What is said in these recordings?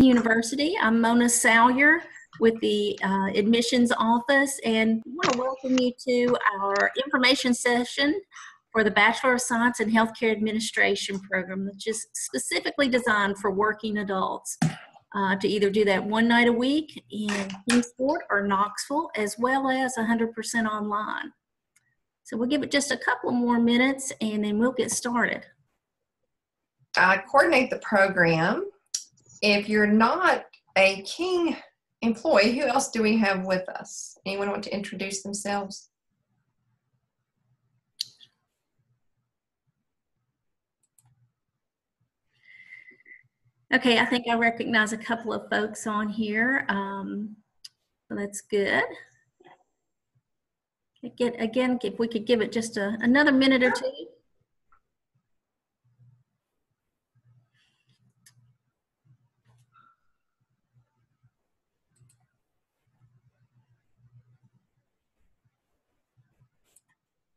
University. I'm Mona Salyer with the uh, admissions office and I want to welcome you to our information session for the Bachelor of Science in Healthcare Administration program, which is specifically designed for working adults uh, to either do that one night a week in Kingsport or Knoxville, as well as 100% online. So we'll give it just a couple more minutes and then we'll get started. I coordinate the program if you're not a King employee, who else do we have with us? Anyone want to introduce themselves? Okay, I think I recognize a couple of folks on here. Um, so that's good. Get, again, if we could give it just a, another minute or two.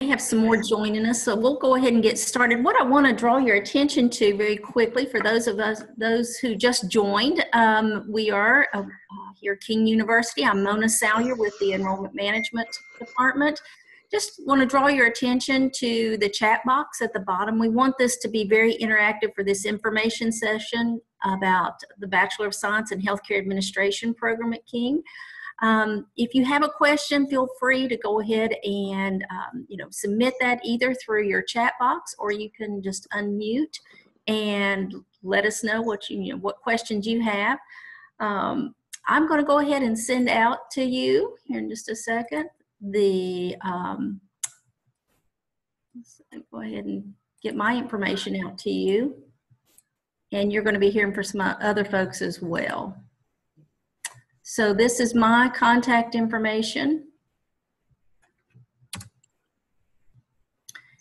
We have some more joining us, so we'll go ahead and get started. What I want to draw your attention to very quickly for those of us, those who just joined, um, we are uh, here at King University. I'm Mona Salyer with the Enrollment Management Department. Just want to draw your attention to the chat box at the bottom. We want this to be very interactive for this information session about the Bachelor of Science in Healthcare Administration program at King. Um, if you have a question, feel free to go ahead and um, you know submit that either through your chat box or you can just unmute and let us know what you, you know, what questions you have. Um, I'm going to go ahead and send out to you here in just a second the um, go ahead and get my information out to you and you're going to be hearing from some other folks as well. So this is my contact information.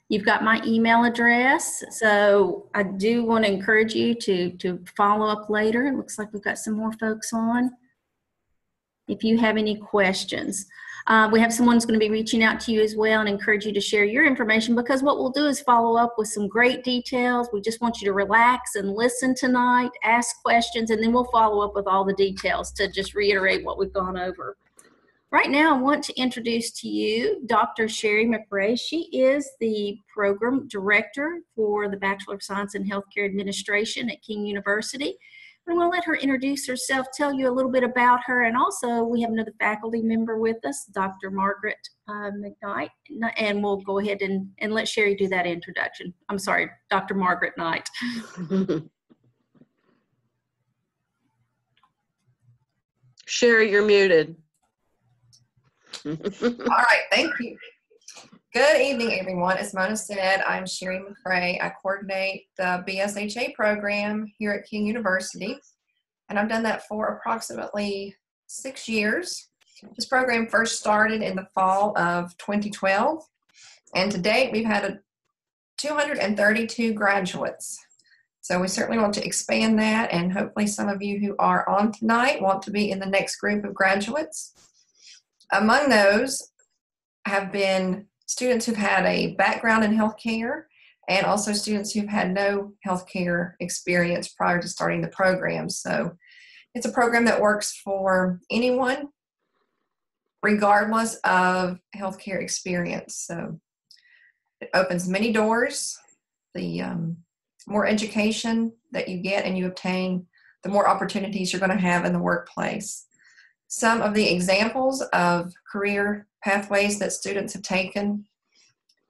You've got my email address. So I do want to encourage you to, to follow up later. It looks like we've got some more folks on. If you have any questions. Uh, we have someone who's going to be reaching out to you as well and encourage you to share your information because what we'll do is follow up with some great details. We just want you to relax and listen tonight, ask questions, and then we'll follow up with all the details to just reiterate what we've gone over. Right now, I want to introduce to you Dr. Sherry McRae. She is the program director for the Bachelor of Science in Healthcare Administration at King University. I'm going to let her introduce herself, tell you a little bit about her, and also we have another faculty member with us, Dr. Margaret uh, McKnight, and we'll go ahead and, and let Sherry do that introduction. I'm sorry, Dr. Margaret Knight. Sherry, you're muted. All right, thank you. Good evening, everyone. As Mona said, I'm Sherry McRae. I coordinate the BSHA program here at King University, and I've done that for approximately six years. This program first started in the fall of 2012, and to date we've had a 232 graduates. So we certainly want to expand that, and hopefully some of you who are on tonight want to be in the next group of graduates. Among those have been students who've had a background in healthcare and also students who've had no healthcare experience prior to starting the program. So it's a program that works for anyone, regardless of healthcare experience. So it opens many doors. The um, more education that you get and you obtain, the more opportunities you're going to have in the workplace. Some of the examples of career pathways that students have taken.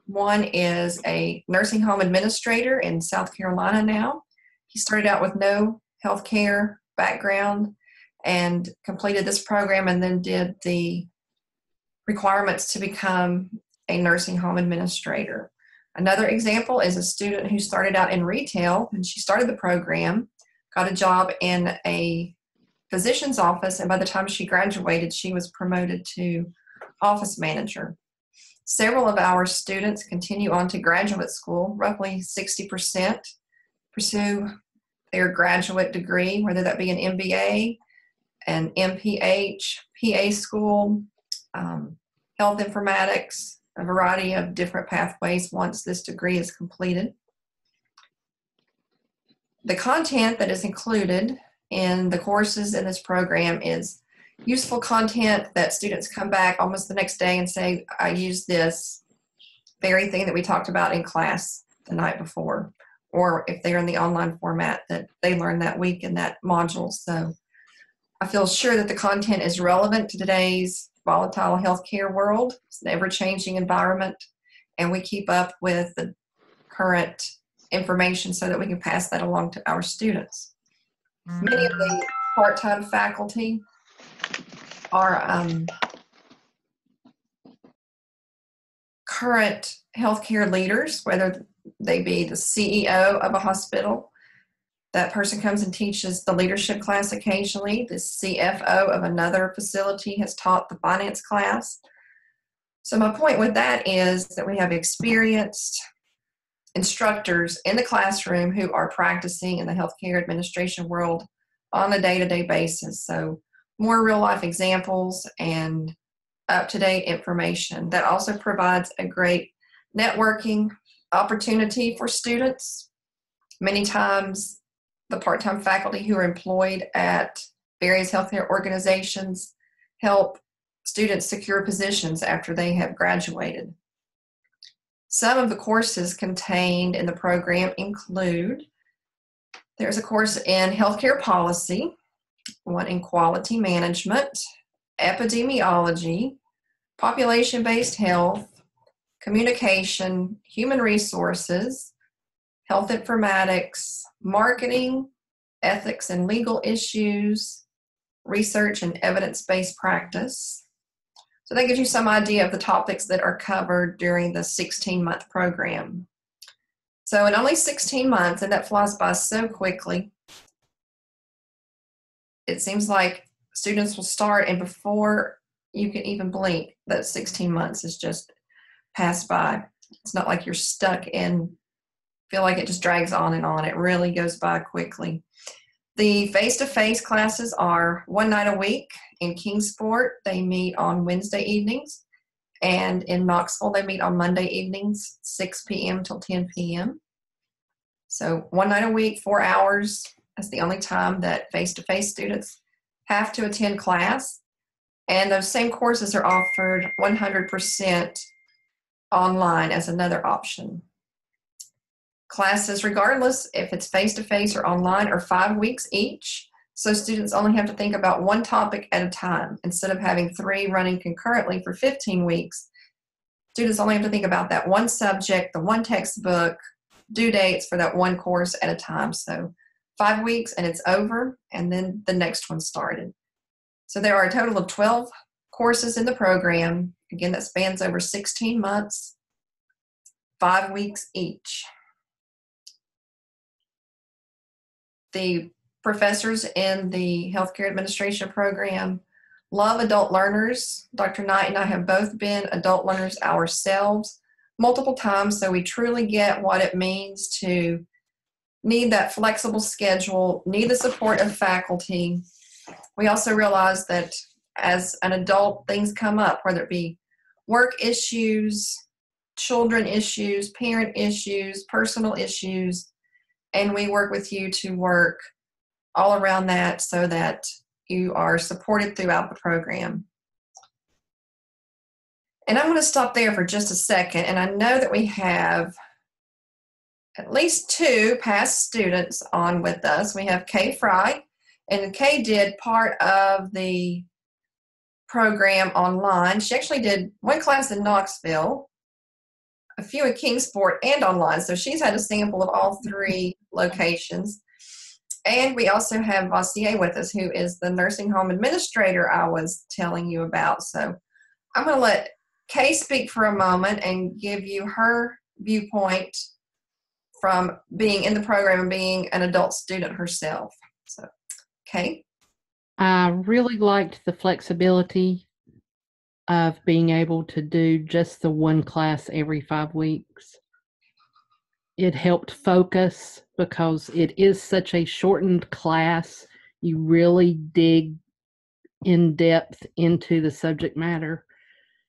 One is a nursing home administrator in South Carolina now. He started out with no healthcare background and completed this program and then did the requirements to become a nursing home administrator. Another example is a student who started out in retail and she started the program, got a job in a physician's office, and by the time she graduated, she was promoted to office manager. Several of our students continue on to graduate school. Roughly 60% pursue their graduate degree, whether that be an MBA, an MPH, PA school, um, health informatics, a variety of different pathways once this degree is completed. The content that is included in the courses in this program is useful content that students come back almost the next day and say, I used this very thing that we talked about in class the night before. Or if they're in the online format that they learned that week in that module. So I feel sure that the content is relevant to today's volatile healthcare world. It's an ever changing environment. And we keep up with the current information so that we can pass that along to our students. Many of the part-time faculty are um, current healthcare leaders, whether they be the CEO of a hospital. That person comes and teaches the leadership class occasionally. The CFO of another facility has taught the finance class. So, my point with that is that we have experienced instructors in the classroom who are practicing in the healthcare administration world on a day to day basis. So, more real life examples and up to date information. That also provides a great networking opportunity for students. Many times, the part time faculty who are employed at various healthcare organizations help students secure positions after they have graduated. Some of the courses contained in the program include there's a course in healthcare policy, one in quality management, epidemiology, population based health, communication, human resources, health informatics, marketing, ethics and legal issues, research and evidence based practice. So that gives you some idea of the topics that are covered during the 16 month program. So, in only 16 months, and that flies by so quickly, it seems like students will start, and before you can even blink, that 16 months has just passed by. It's not like you're stuck in, feel like it just drags on and on. It really goes by quickly. The face to face classes are one night a week in Kingsport. They meet on Wednesday evenings. And in Knoxville, they meet on Monday evenings, 6 p.m. till 10 p.m. So one night a week, four hours. That's the only time that face to face students have to attend class. And those same courses are offered 100% online as another option. Classes, regardless if it's face to face or online, are five weeks each. So students only have to think about one topic at a time instead of having three running concurrently for 15 weeks. Students only have to think about that one subject, the one textbook, due dates for that one course at a time. So five weeks and it's over, and then the next one started. So there are a total of 12 courses in the program. Again, that spans over 16 months, five weeks each. The professors in the healthcare administration program love adult learners. Dr. Knight and I have both been adult learners ourselves multiple times, so we truly get what it means to need that flexible schedule, need the support of faculty. We also realize that as an adult, things come up, whether it be work issues, children issues, parent issues, personal issues, and we work with you to work all around that so that you are supported throughout the program. And I'm going to stop there for just a second. And I know that we have at least two past students on with us. We have Kay Fry, and Kay did part of the program online. She actually did one class in Knoxville, a few in Kingsport, and online. So she's had a sample of all three locations. And we also have Vassier with us, who is the nursing home administrator I was telling you about. So I'm going to let Kay speak for a moment and give you her viewpoint from being in the program and being an adult student herself. So, Kay? I really liked the flexibility of being able to do just the one class every five weeks. It helped focus because it is such a shortened class. You really dig in depth into the subject matter.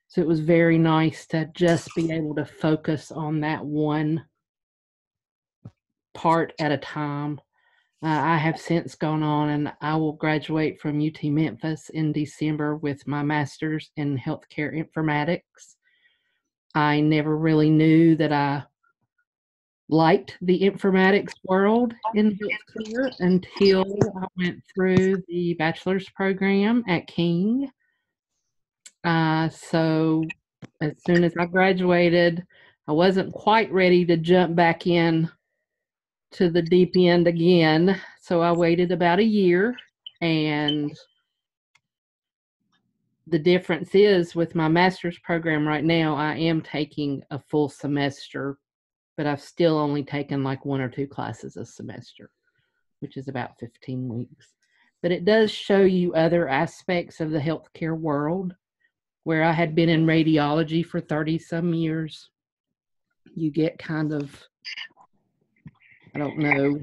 So it was very nice to just be able to focus on that one part at a time. Uh, I have since gone on and I will graduate from UT Memphis in December with my master's in healthcare informatics. I never really knew that I liked the informatics world in healthcare until I went through the bachelor's program at King. Uh, so as soon as I graduated, I wasn't quite ready to jump back in to the deep end again. So I waited about a year and the difference is with my master's program right now, I am taking a full semester, but I've still only taken like one or two classes a semester, which is about 15 weeks. But it does show you other aspects of the healthcare world where I had been in radiology for 30 some years. You get kind of, I don't know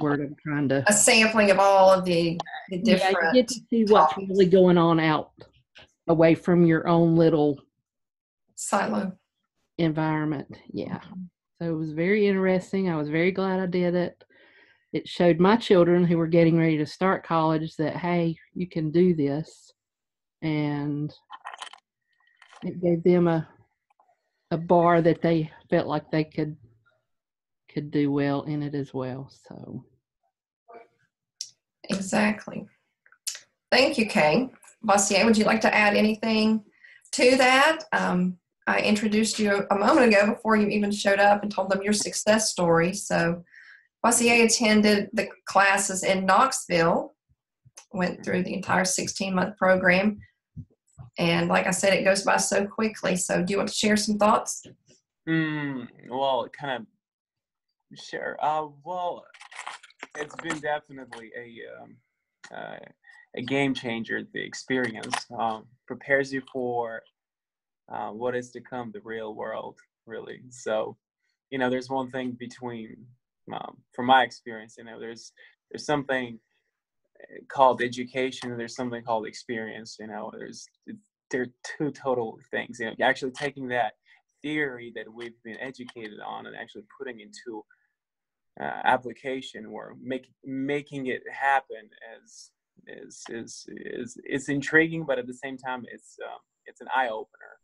word I'm trying to A sampling of all of the, the yeah, different. you get to see what's topics. really going on out away from your own little silo. environment. Yeah. So it was very interesting. I was very glad I did it. It showed my children who were getting ready to start college that, hey, you can do this. And it gave them a a bar that they felt like they could could do well in it as well. So Exactly. Thank you, Kay. Vassier, would you like to add anything to that? Um, I introduced you a moment ago before you even showed up and told them your success story. So, Vassier attended the classes in Knoxville, went through the entire 16 month program. And like I said, it goes by so quickly. So, do you want to share some thoughts? Mm, well, kind of sure. Uh, well, it's been definitely a um, uh, a game changer. The experience um, prepares you for uh, what is to come, the real world, really. So, you know, there's one thing between, um, from my experience, you know, there's there's something uh, called education, and there's something called experience. You know, there's they're two total things. You know, actually taking that theory that we've been educated on and actually putting into uh, application or make, making it happen as is is is is intriguing, but at the same time, it's um, it's an eye opener.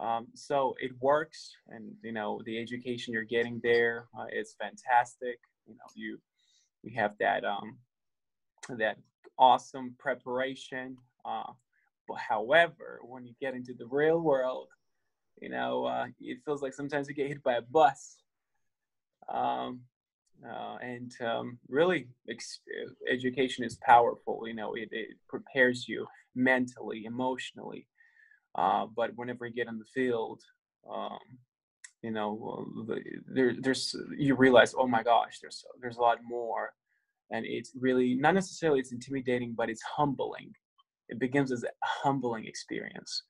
Um, so it works, and you know the education you're getting there uh, is fantastic. You know you you have that um, that awesome preparation. Uh, but however, when you get into the real world, you know, uh, it feels like sometimes you get hit by a bus. Um, uh, and um, really, ex- education is powerful. You know, it, it prepares you mentally, emotionally. Uh, but whenever you get in the field, um, you know, there, there's you realize, oh my gosh, there's there's a lot more, and it's really not necessarily it's intimidating, but it's humbling. It begins as a humbling experience.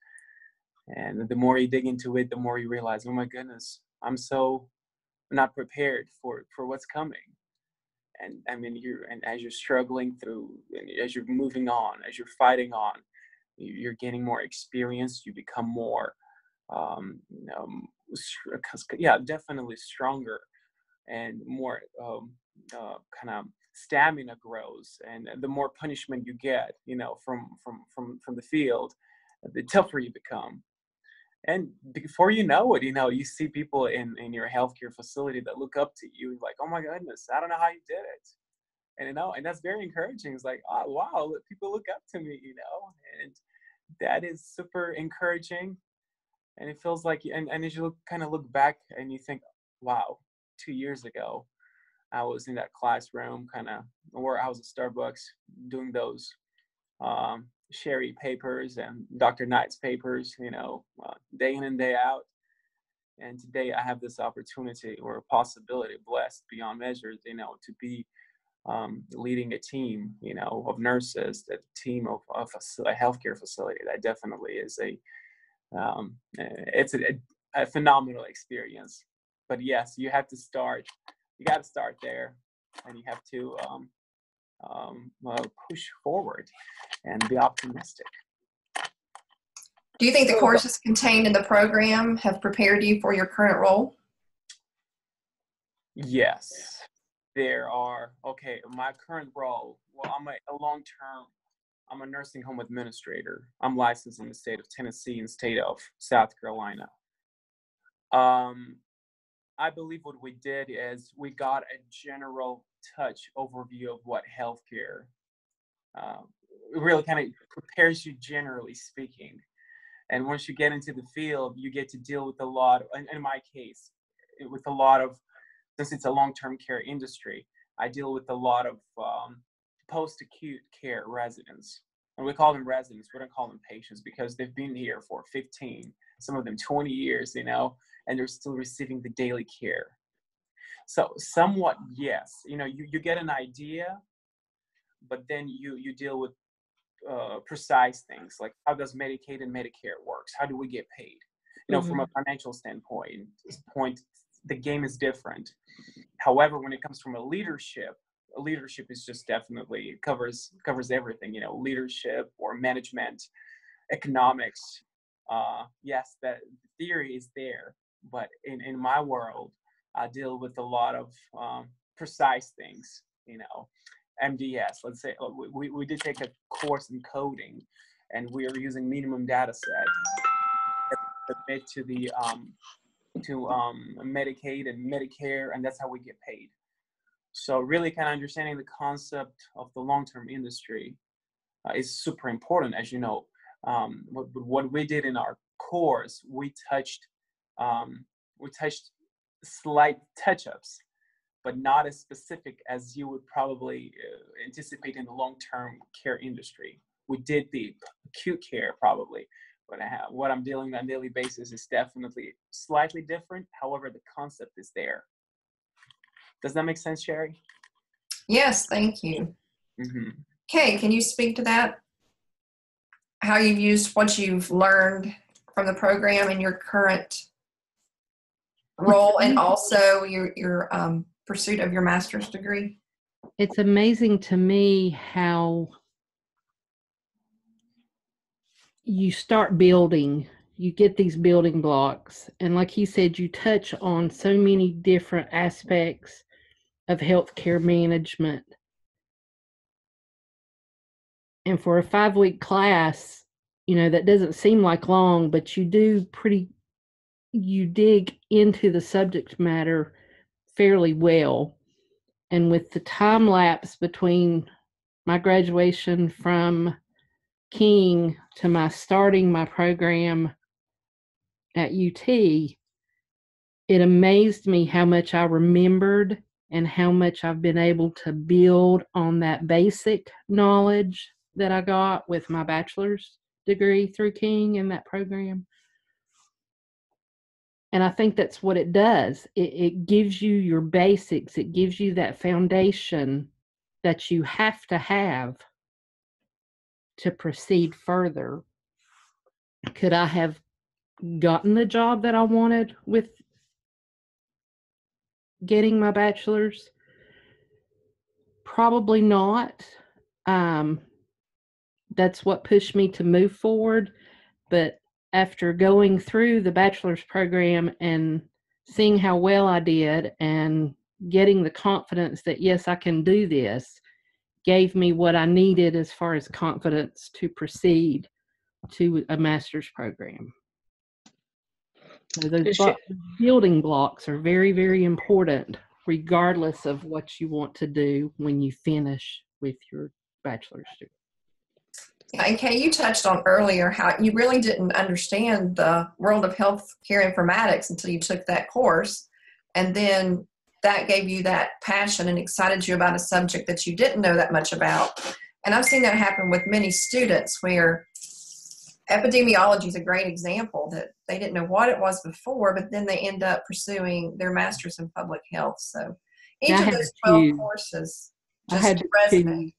And the more you dig into it, the more you realize, oh my goodness, I'm so not prepared for for what's coming. And I mean, you're and as you're struggling through, and as you're moving on, as you're fighting on, you're getting more experience. You become more, um, um, yeah, definitely stronger and more um, uh, kind of stamina grows. And the more punishment you get, you know, from from from from the field, the tougher you become and before you know it you know you see people in in your healthcare facility that look up to you like oh my goodness i don't know how you did it. And you know and that's very encouraging. It's like oh wow people look up to me you know? And that is super encouraging. And it feels like and, and as you look kind of look back and you think wow two years ago i was in that classroom kind of or i was at starbucks doing those um, Sherry papers and Dr. Knight's papers, you know, uh, day in and day out. And today I have this opportunity or possibility, blessed beyond measures, you know, to be um, leading a team, you know, of nurses, a team of, of a, a healthcare facility. That definitely is a, um, it's a, a phenomenal experience. But yes, you have to start. You got to start there, and you have to um, um, uh, push forward and be optimistic. Do you think the courses contained in the program have prepared you for your current role? Yes, there are okay my current role well i'm a, a long-term i'm a nursing home administrator i'm licensed in the state of tennessee and state of south carolina um, i believe what we did is we got a general touch overview of what healthcare uh, really kind of prepares you generally speaking and once you get into the field you get to deal with a lot in, in my case with a lot of since it's a long-term care industry, I deal with a lot of um, post-acute care residents, and we call them residents. We don't call them patients because they've been here for 15, some of them 20 years, you know, and they're still receiving the daily care. So somewhat, yes, you know, you, you get an idea, but then you you deal with uh, precise things like how does Medicaid and Medicare works? How do we get paid? You know, mm-hmm. from a financial standpoint, point the game is different. However, when it comes from a leadership, leadership is just definitely covers covers everything. You know, leadership or management, economics. Uh, yes, that theory is there, but in in my world, I deal with a lot of um, precise things. You know, MDS. Let's say uh, we we did take a course in coding, and we are using minimum data set to the um, to um, Medicaid and Medicare, and that's how we get paid. So really kind of understanding the concept of the long-term industry uh, is super important, as you know. Um, what, what we did in our course, we touched um, we touched slight touch-ups, but not as specific as you would probably uh, anticipate in the long-term care industry. We did the acute care probably, but I have, what I'm dealing on a daily basis is definitely slightly different. However, the concept is there. Does that make sense, Sherry? Yes, thank you. Mm-hmm. Okay, can you speak to that? How you've used what you've learned from the program in your current role and also your, your um, pursuit of your master's degree? It's amazing to me how you start building you get these building blocks and like he said you touch on so many different aspects of healthcare management and for a five week class you know that doesn't seem like long but you do pretty you dig into the subject matter fairly well and with the time lapse between my graduation from King to my starting my program at UT, it amazed me how much I remembered and how much I've been able to build on that basic knowledge that I got with my bachelor's degree through King in that program. And I think that's what it does. It, it gives you your basics, it gives you that foundation that you have to have to proceed further. Could I have gotten the job that I wanted with getting my bachelor's? Probably not. Um, that's what pushed me to move forward. But after going through the bachelor's program and seeing how well I did and getting the confidence that, yes, I can do this, gave me what I needed as far as confidence to proceed to a master's program. So those blo- building blocks are very, very important, regardless of what you want to do when you finish with your bachelor's degree. And Kay, you touched on earlier how you really didn't understand the world of healthcare informatics until you took that course. And then that gave you that passion and excited you about a subject that you didn't know that much about. And I've seen that happen with many students where epidemiology is a great example that they didn't know what it was before, but then they end up pursuing their master's in public health. So each of those 12 courses just resonate.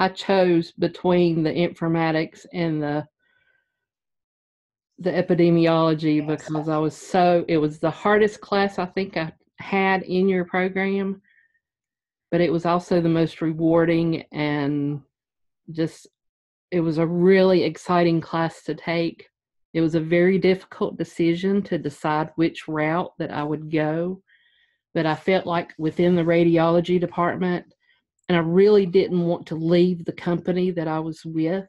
I chose between the informatics and the the epidemiology yes. because I was so it was the hardest class I think I had in your program, but it was also the most rewarding and just it was a really exciting class to take. It was a very difficult decision to decide which route that I would go. but I felt like within the radiology department, and I really didn't want to leave the company that I was with,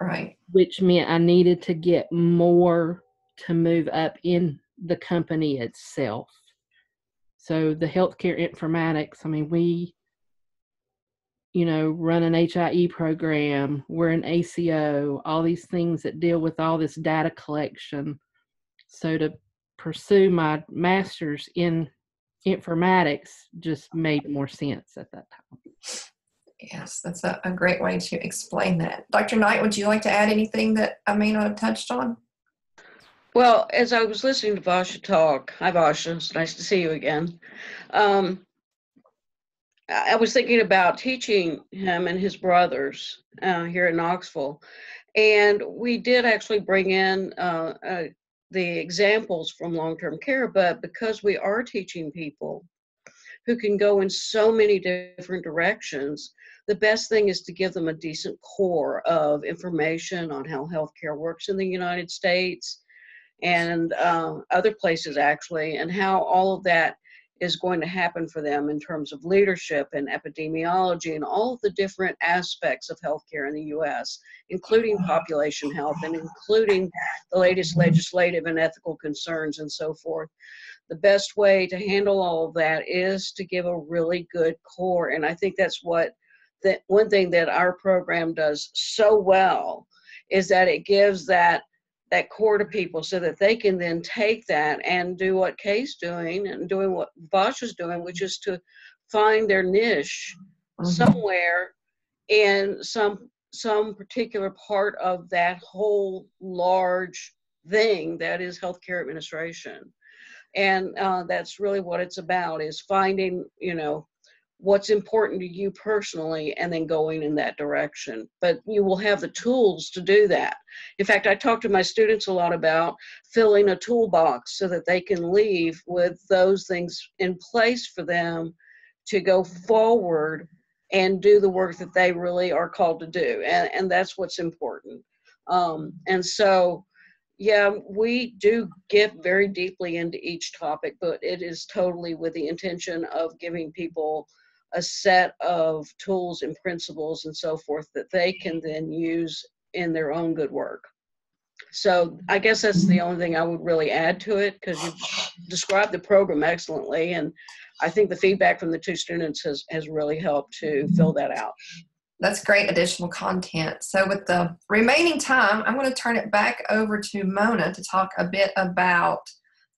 Right. which meant I needed to get more to move up in the company itself. So the healthcare informatics, I mean, we, you know, run an HIE program, we're an ACO, all these things that deal with all this data collection. So to pursue my master's in informatics just made more sense at that time. Yes, that's a, a great way to explain that. Dr. Knight, would you like to add anything that I may not have touched on? Well, as I was listening to Vasha talk, hi Vasha, it's nice to see you again. Um, I I was thinking about teaching him and his brothers uh, here in Knoxville, and we did actually bring in uh, uh, the examples from long-term care. But because we are teaching people who can go in so many different directions, the best thing is to give them a decent core of information on how healthcare works in the United States and uh, other places actually, and how all of that is going to happen for them in terms of leadership and epidemiology and all of the different aspects of healthcare in the US, including population health and including the latest legislative and ethical concerns and so forth. The best way to handle all of that is to give a really good core. And I think that's what that one thing that our program does so well is that it gives that that core to people so that they can then take that and do what Kay's doing and doing what Bosch is doing, which is to find their niche Mhm. somewhere in some some particular part of that whole large thing that is healthcare administration and uh, that's really what it's about is finding you know what's important to you personally and then going in that direction. But you will have the tools to do that. In fact i talk to my students a lot about filling a toolbox so that they can leave with those things in place for them to go forward and do the work that they really are called to do. And, and that's what's important. Um, and so yeah we do get very deeply into each topic but it is totally with the intention of giving people a set of tools and principles and so forth that they can then use in their own good work so i guess that's the only thing i would really add to it because you described the program excellently and i think the feedback from the two students has, has really helped to fill that out That's great additional content. So, with the remaining time, I'm going to turn it back over to Mona to talk a bit about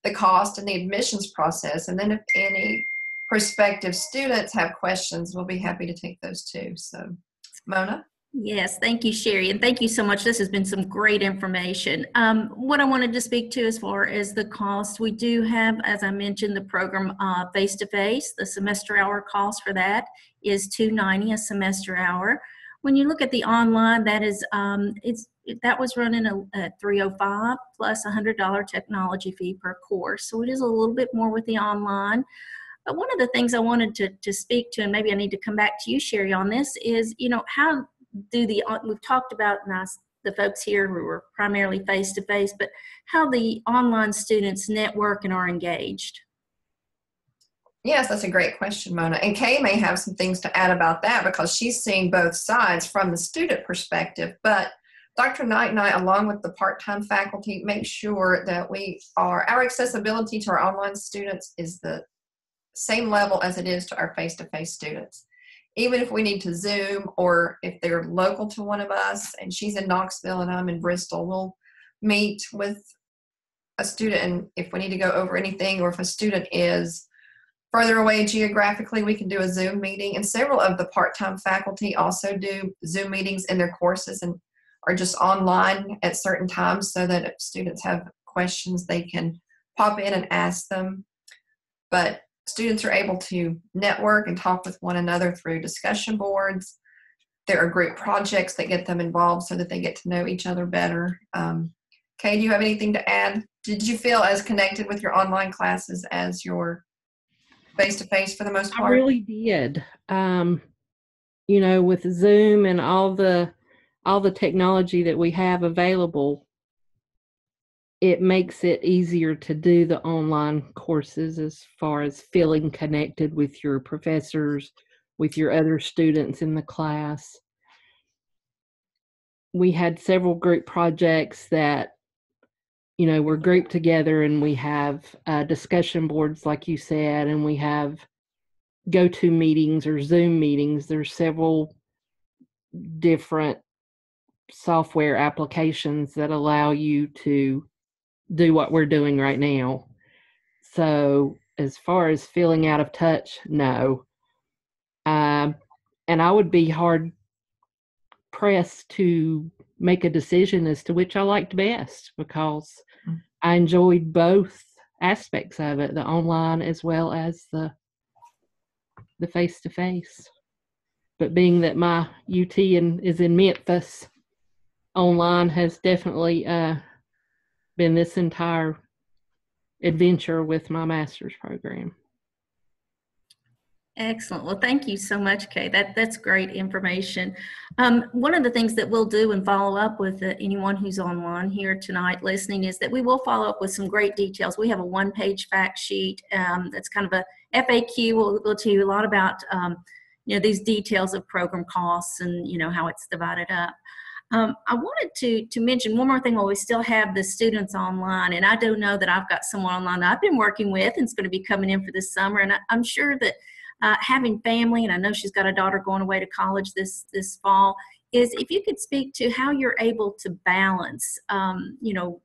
the cost and the admissions process. And then, if any prospective students have questions, we'll be happy to take those too. So, Mona? Yes, thank you, Sherry, and thank you so much. This has been some great information. Um, what I wanted to speak to as far as the cost, we do have, as I mentioned, the program uh, face-to-face. The semester hour cost for that is two ninety a semester hour. When you look at the online, that is um, it's that was running a, a three hundred five plus a hundred dollar technology fee per course. So it is a little bit more with the online. But one of the things I wanted to, to speak to, and maybe I need to come back to you, Sherry, on this is, you know, how do the uh, we've talked about the folks here who are primarily face to face but how the online students network and are engaged Yes, that's a great question, Mona. And Kay may have some things to add about that because she's seeing both sides from the student perspective. But Dr. Knight and I, along with the part time faculty, make sure that we are, our accessibility to our online students is the same level as it is to our face to face students. Even if we need to Zoom or if they're local to one of us and she's in Knoxville and I'm in Bristol, we'll meet with a student. And if we need to go over anything or if a student is further away geographically, we can do a Zoom meeting. And several of the part time faculty also do Zoom meetings in their courses and are just online at certain times so that if students have questions, they can pop in and ask them. But students are able to network and talk with one another through discussion boards. There are group projects that get them involved so that they get to know each other better. Um, Kay, do you have anything to add? Did you feel as connected with your online classes as your face to face for the most part? I really did. Um, you know, with Zoom and all the all the technology that we have available, it makes it easier to do the online courses as far as feeling connected with your professors, with your other students in the class. We had several group projects that, you know, were grouped together and we have uh, discussion boards, like you said, and we have go to meetings or Zoom meetings. There's several different software applications that allow you to do what we're doing right now. So, as far as feeling out of touch, no. Um, and I would be hard pressed to make a decision as to which I liked best because Mm. I enjoyed both aspects of it, the online as well as the the face to face. But being that my UT in, is in Memphis, online has definitely uh, been this entire adventure with my master's program. Excellent. Well, thank you so much, Kay. That that's great information. Um, one of the things that we'll do and follow up with uh, anyone who's online here tonight listening is that we will follow up with some great details. We have a one-page fact sheet um, that's kind of a FAQ. We'll, tell you a lot about um, you know these details of program costs and you know how it's divided up. Um, I wanted to to mention one more thing while we still have the students online, and I do know that I've got someone online that I've been working with and it's going to be coming in for this summer, and I, I'm sure that uh, having family, and I know she's got a daughter going away to college this this fall, is if you could speak to how you're able to balance, um, you know,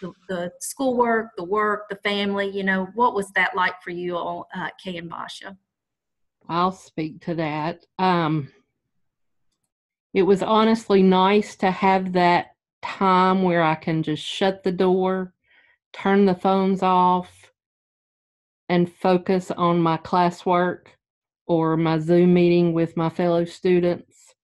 the, the schoolwork, the work, the family. You know, what was that like for you all, uh, Kay and Basha? I'll speak to that. Um, it was honestly nice to have that time where I can just shut the door, turn the phones off, and focus on my classwork or my Zoom meeting with my fellow students.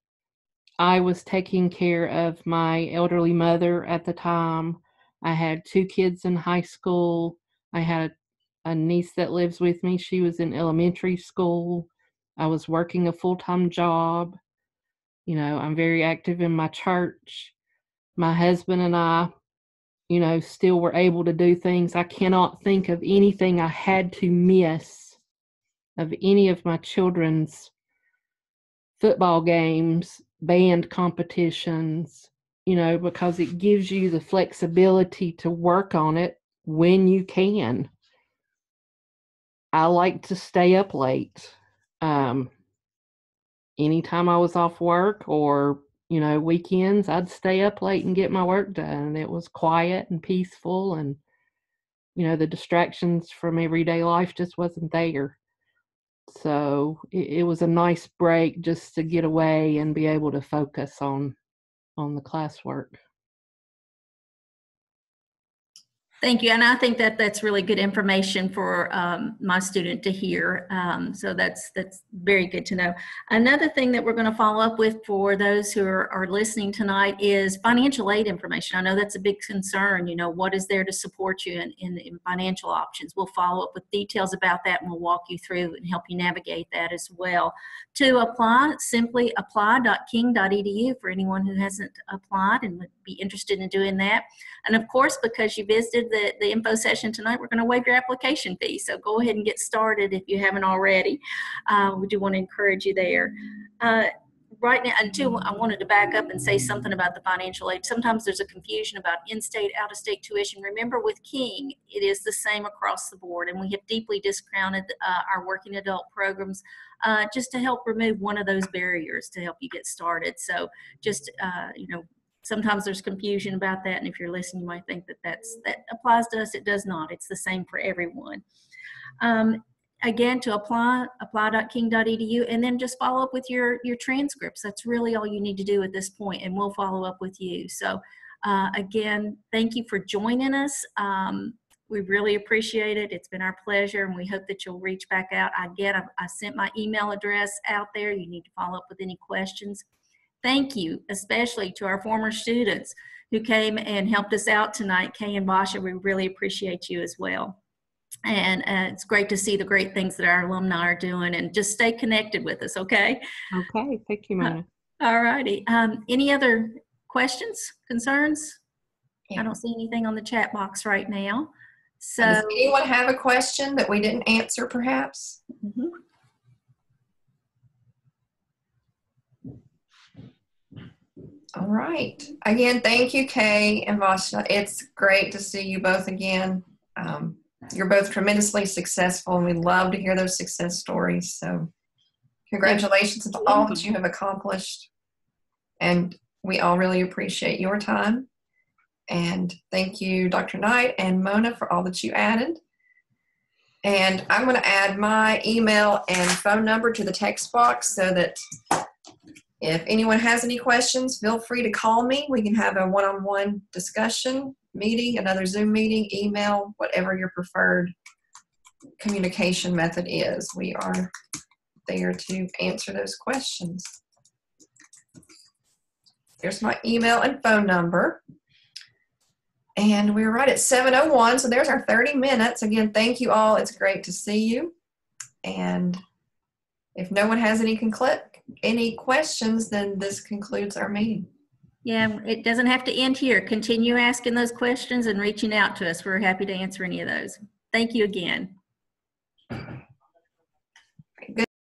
I was taking care of my elderly mother at the time. I had two kids in high school. I had a, niece that lives with me. She was in elementary school. I was working a full time job. You know, I'm very active in my church. My husband and I, you know, still were able to do things. I cannot think of anything I had to miss of any of my children's football games, band competitions, you know, because it gives you the flexibility to work on it when you can. I like to stay up late. Um, anytime I was off work or, you know, weekends, I'd stay up late and get my work done. It was quiet and peaceful and, you know, the distractions from everyday life just wasn't there. So it, it was a nice break just to get away and be able to focus on on the classwork. Thank you, and I think that that's really good information for um, my student to hear. Um, so that's that's very good to know. Another thing that we're going to follow up with for those who are, are listening tonight is financial aid information. I know that's a big concern. You know, what is there to support you in, in, in financial options? We'll follow up with details about that, and we'll walk you through and help you navigate that as well. To apply, simply apply.king.edu for anyone who hasn't applied and would be interested in doing that. And of course, because you visited the, the info session tonight, we're going to waive your application fee. So go ahead and get started if you haven't already. Uh, we do want to encourage you there. Uh, right now, until I wanted to back up and say something about the financial aid. Sometimes there's a confusion about in-state, out-of-state tuition. Remember, with King, it is the same across the board, and we have deeply discounted uh, our working adult programs uh, just to help remove one of those barriers to help you get started. So, just uh, you know, sometimes there's confusion about that and if you're listening you might think that that's that applies to us. It does not. It's the same for everyone. Um, again to apply apply.king.edu and then just follow up with your your transcripts. That's really all you need to do at this point and we'll follow up with you. So uh, again thank you for joining us. Um, we really appreciate it. It's been our pleasure and we hope that you'll reach back out. Again I, I sent my email address out there. You need to follow up with any questions Thank you, especially to our former students who came and helped us out tonight, Kay and Basha. We really appreciate you as well. And uh, it's great to see the great things that our alumni are doing and just stay connected with us, okay? Okay, thank you, Mona. All righty. Um, any other questions, concerns? I don't see anything on the chat box right now. So, Does anyone have a question that we didn't answer perhaps? Mhm. All right. Again, thank you, Kay and Vasha. It's great to see you both again. Um, you're both tremendously successful, and we love to hear those success stories. So, congratulations to all that you have accomplished. And we all really appreciate your time. And thank you, Dr. Knight and Mona, for all that you added. And I'm going to add my email and phone number to the text box so that if anyone has any questions, feel free to call me. We can have a one on one discussion, meeting, another Zoom meeting, email, whatever your preferred communication method is. We are there to answer those questions. There's my email and phone number. And we're right at 7:01, so there's our 30 minutes. Again, thank you all. It's great to see you. And if no one has any conclu- any questions, then this concludes our meeting. Yeah, it doesn't have to end here. Continue asking those questions and reaching out to us. We're happy to answer any of those. Thank you again.